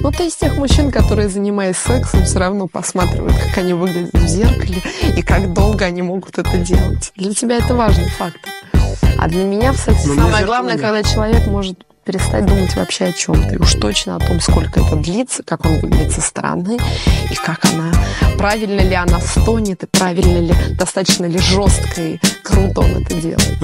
Ну, ты из тех мужчин, которые, занимаясь сексом, все равно посматривают, как они выглядят в зеркале и как долго они могут это делать. Для тебя это важный фактор. А для меня в сексе Но самое главное, нет. когда человек может перестать думать вообще о чем-то. И уж точно о том, сколько это длится, как он выглядит со стороны, и как она, правильно ли она стонет, и правильно ли, достаточно ли жестко и круто он это делает.